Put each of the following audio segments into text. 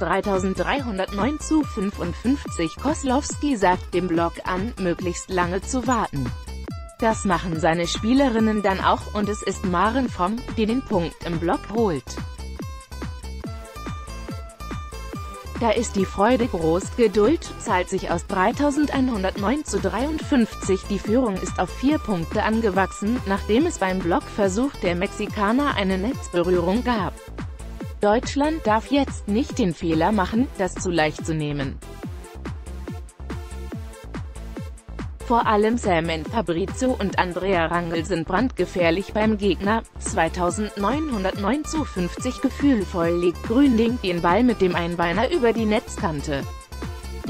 3309 zu 55 Koslowski sagt dem Block an, möglichst lange zu warten. Das machen seine Spielerinnen dann auch und es ist Maren Vom, die den Punkt im Block holt. Da ist die Freude groß, Geduld zahlt sich aus 3109 zu 53. Die Führung ist auf vier Punkte angewachsen, nachdem es beim Blockversuch der Mexikaner eine Netzberührung gab. Deutschland darf jetzt nicht den Fehler machen, das zu leicht zu nehmen. Vor allem Salman Fabrizio und Andrea Rangel sind brandgefährlich beim Gegner. 2909 zu 50 gefühlvoll legt Gründing den Ball mit dem Einbeiner über die Netzkante.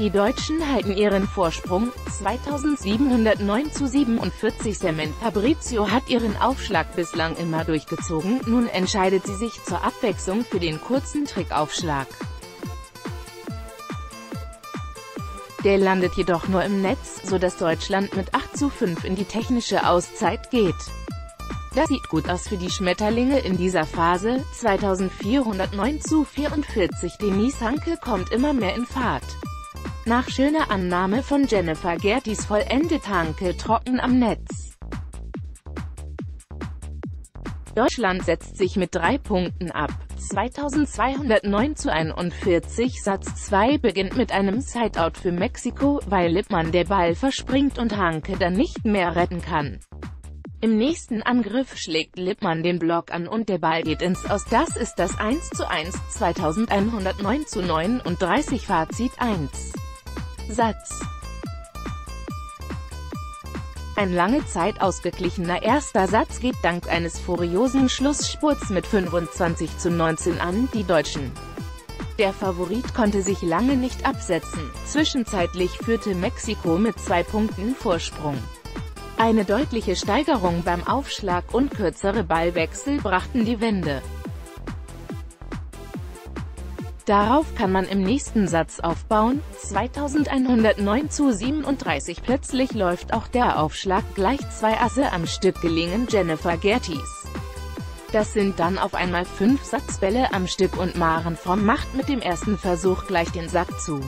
Die Deutschen halten ihren Vorsprung, 2709 zu 47 Salman Fabrizio hat ihren Aufschlag bislang immer durchgezogen, nun entscheidet sie sich zur Abwechslung für den kurzen Trickaufschlag. Der landet jedoch nur im Netz, so dass Deutschland mit 8 zu 5 in die technische Auszeit geht. Das sieht gut aus für die Schmetterlinge in dieser Phase, 2409 zu 44 Denise Hanke kommt immer mehr in Fahrt. Nach schöner Annahme von Jennifer Gertis vollendet Hanke trocken am Netz. Deutschland setzt sich mit drei Punkten ab. 2209 zu 41 Satz 2 beginnt mit einem Sideout für Mexiko, weil Lippmann der Ball verspringt und Hanke dann nicht mehr retten kann. Im nächsten Angriff schlägt Lippmann den Block an und der Ball geht ins Aus. Das ist das 1 zu 1, 2109 zu 39 Fazit 1. Satz ein lange Zeit ausgeglichener erster Satz geht dank eines furiosen Schlussspurts mit 25 zu 19 an, die Deutschen. Der Favorit konnte sich lange nicht absetzen, zwischenzeitlich führte Mexiko mit zwei Punkten Vorsprung. Eine deutliche Steigerung beim Aufschlag und kürzere Ballwechsel brachten die Wende. Darauf kann man im nächsten Satz aufbauen, 2109 zu 37 plötzlich läuft auch der Aufschlag gleich zwei Asse am Stück gelingen Jennifer Gertis. Das sind dann auf einmal fünf Satzbälle am Stück und Maren vom macht mit dem ersten Versuch gleich den Sack zu.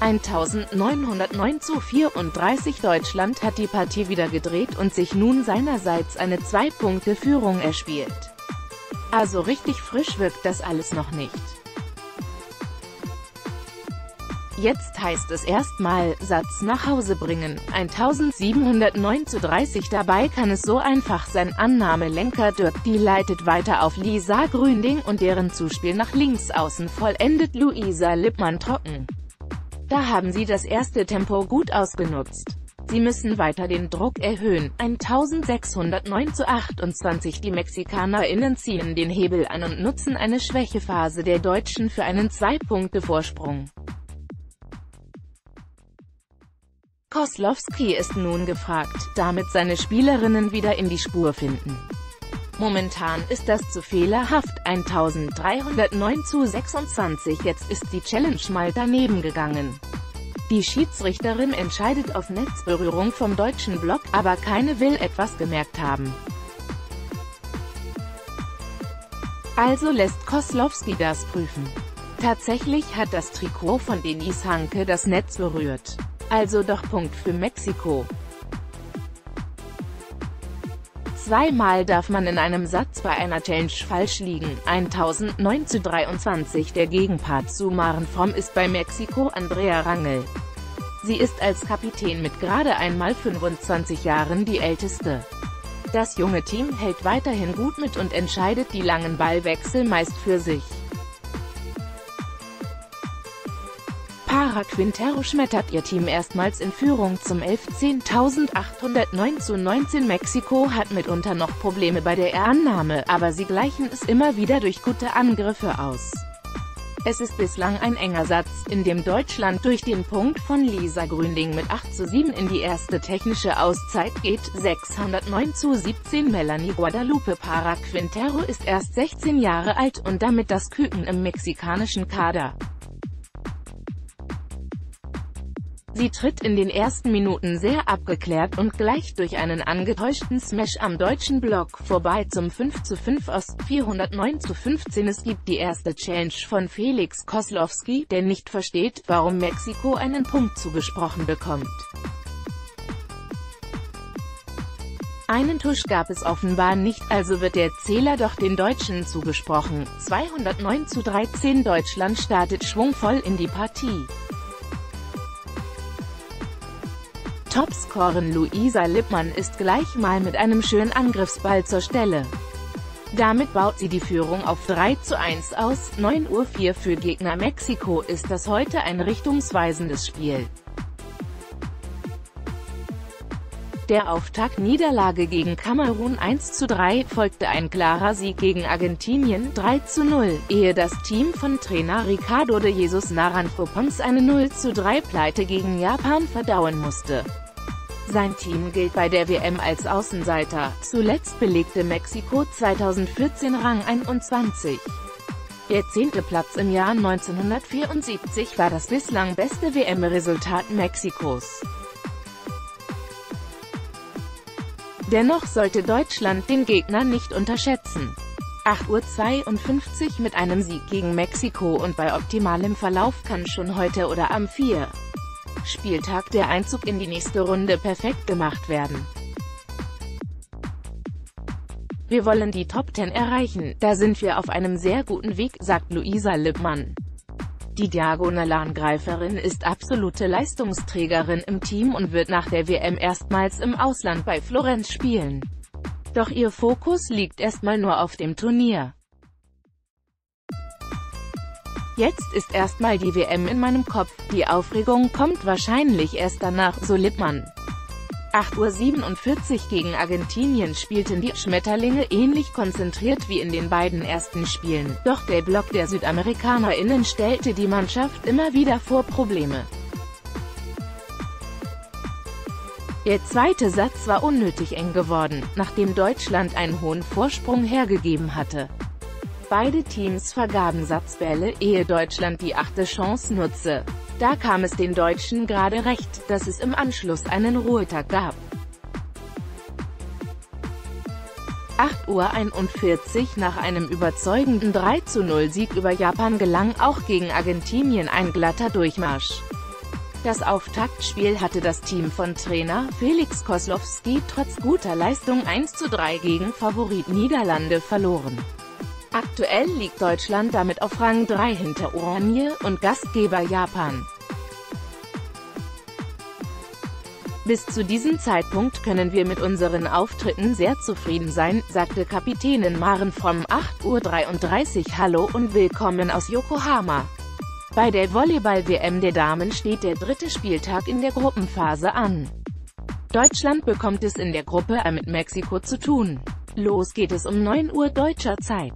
1909 zu 34 Deutschland hat die Partie wieder gedreht und sich nun seinerseits eine Zwei-Punkte-Führung erspielt. Also richtig frisch wirkt das alles noch nicht. Jetzt heißt es erstmal, Satz nach Hause bringen, 1709 zu 30 dabei kann es so einfach sein Annahme Lenker Dirk, die leitet weiter auf Lisa Gründing und deren Zuspiel nach links außen vollendet Luisa Lippmann trocken. Da haben sie das erste Tempo gut ausgenutzt. Sie müssen weiter den Druck erhöhen. 1609 zu 28 Die MexikanerInnen ziehen den Hebel an und nutzen eine Schwächephase der Deutschen für einen Zwei-Punkte-Vorsprung. Koslowski ist nun gefragt, damit seine Spielerinnen wieder in die Spur finden. Momentan ist das zu fehlerhaft, 1309 zu 26 jetzt ist die Challenge mal daneben gegangen. Die Schiedsrichterin entscheidet auf Netzberührung vom deutschen Block, aber keine will etwas gemerkt haben. Also lässt Koslowski das prüfen. Tatsächlich hat das Trikot von Denise Hanke das Netz berührt. Also doch Punkt für Mexiko. Zweimal darf man in einem Satz bei einer Challenge falsch liegen. 1009 zu 23 Der Gegenpart zu Maren Fromm ist bei Mexiko Andrea Rangel. Sie ist als Kapitän mit gerade einmal 25 Jahren die älteste. Das junge Team hält weiterhin gut mit und entscheidet die langen Ballwechsel meist für sich. Para Quintero schmettert ihr Team erstmals in Führung zum 11.809 zu 19 Mexiko hat mitunter noch Probleme bei der Annahme, aber sie gleichen es immer wieder durch gute Angriffe aus. Es ist bislang ein enger Satz, in dem Deutschland durch den Punkt von Lisa Gründing mit 8 zu 7 in die erste technische Auszeit geht, 609 zu 17 Melanie Guadalupe Para Quintero ist erst 16 Jahre alt und damit das Küken im mexikanischen Kader. Sie tritt in den ersten Minuten sehr abgeklärt und gleich durch einen angetäuschten Smash am deutschen Block vorbei zum 5 zu 5 Ost 409 zu 15. Es gibt die erste Challenge von Felix Koslowski, der nicht versteht, warum Mexiko einen Punkt zugesprochen bekommt. Einen Tusch gab es offenbar nicht, also wird der Zähler doch den Deutschen zugesprochen. 209 zu 13 Deutschland startet schwungvoll in die Partie. Topscorerin Luisa Lippmann ist gleich mal mit einem schönen Angriffsball zur Stelle. Damit baut sie die Führung auf 3 zu 1 aus. 9.04 Uhr für Gegner Mexiko ist das heute ein richtungsweisendes Spiel. Der Auftakt Niederlage gegen Kamerun 1 zu 3 folgte ein klarer Sieg gegen Argentinien 3 zu 0, ehe das Team von Trainer Ricardo de Jesus Naranjo Pons eine 0 zu 3 Pleite gegen Japan verdauen musste. Sein Team gilt bei der WM als Außenseiter. Zuletzt belegte Mexiko 2014 Rang 21. Der zehnte Platz im Jahr 1974 war das bislang beste WM-Resultat Mexikos. Dennoch sollte Deutschland den Gegner nicht unterschätzen. 8.52 Uhr mit einem Sieg gegen Mexiko und bei optimalem Verlauf kann schon heute oder am 4. Spieltag der Einzug in die nächste Runde perfekt gemacht werden. Wir wollen die Top 10 erreichen, da sind wir auf einem sehr guten Weg, sagt Luisa Lippmann. Die Diagonalangreiferin ist absolute Leistungsträgerin im Team und wird nach der WM erstmals im Ausland bei Florenz spielen. Doch ihr Fokus liegt erstmal nur auf dem Turnier. Jetzt ist erstmal die WM in meinem Kopf, die Aufregung kommt wahrscheinlich erst danach, so Lippmann. 8.47 Uhr gegen Argentinien spielten die Schmetterlinge ähnlich konzentriert wie in den beiden ersten Spielen, doch der Block der SüdamerikanerInnen stellte die Mannschaft immer wieder vor Probleme. Der zweite Satz war unnötig eng geworden, nachdem Deutschland einen hohen Vorsprung hergegeben hatte. Beide Teams vergaben Satzbälle, ehe Deutschland die achte Chance nutze. Da kam es den Deutschen gerade recht, dass es im Anschluss einen Ruhetag gab. 8.41 Uhr nach einem überzeugenden 3-0-Sieg über Japan gelang auch gegen Argentinien ein glatter Durchmarsch. Das Auftaktspiel hatte das Team von Trainer Felix Koslowski trotz guter Leistung 1-3 gegen Favorit Niederlande verloren. Aktuell liegt Deutschland damit auf Rang 3 hinter Oranje und Gastgeber Japan. Bis zu diesem Zeitpunkt können wir mit unseren Auftritten sehr zufrieden sein, sagte Kapitänin Maren vom 8.33 Uhr Hallo und willkommen aus Yokohama. Bei der Volleyball-WM der Damen steht der dritte Spieltag in der Gruppenphase an. Deutschland bekommt es in der Gruppe A mit Mexiko zu tun. Los geht es um 9 Uhr deutscher Zeit.